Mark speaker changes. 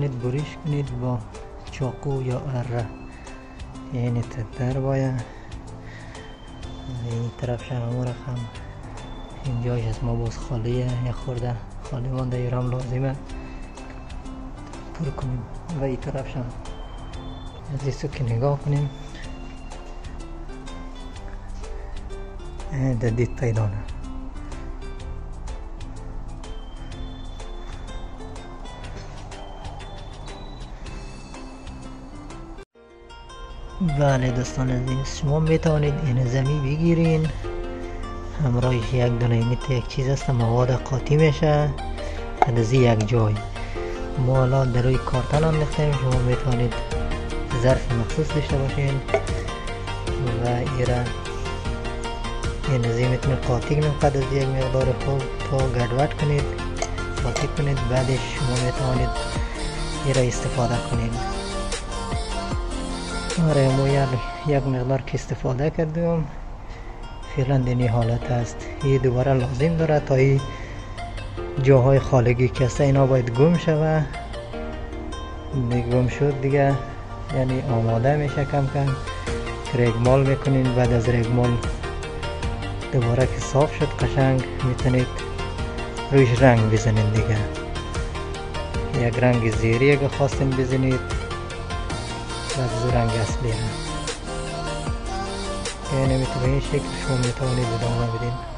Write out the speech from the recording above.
Speaker 1: گریش کنید با چاقو یا اره. یعنی در باید. این طرف شمامور هم. اینجاش از ما باز خالیه. یه خورده خالی مانده ایرام لازمه. پر کنیم. و این طرف شم از این که نگاه کنیم. در دید پیدانه بله دوستان عزیز شما می‌توانید این زمین بگیرین. همراهش یک دونه میت یک چیز است مواد قاطی میشه. از یک جای ما الان در روی کارتن انداختیم شما می‌توانید ظرف مخصوص داشته باشین و ایره این زی می‌تونید قاطی قد از یک مقدار خوب تا گدوت کنید. قاطی کنید بعدش شما می‌توانید ایره استفاده کنید. آره ما یک مقدار که استفاده کردیم. فعلا دینی حالت است. این دوباره لازم داره تا این جاهای خالگی است اینا باید گم شوه. گم شد دیگه. یعنی آماده میشه کم کم. رگمال می‌کنین. بعد از رگمال دوباره که صاف شد قشنگ می‌تونید رویش رنگ بزنید دیگه. یک رنگ زیری اگه خواستین بزنید. از رنگ اصلی هم یعنی به این شکل شما می‌توانید ادامه بدین.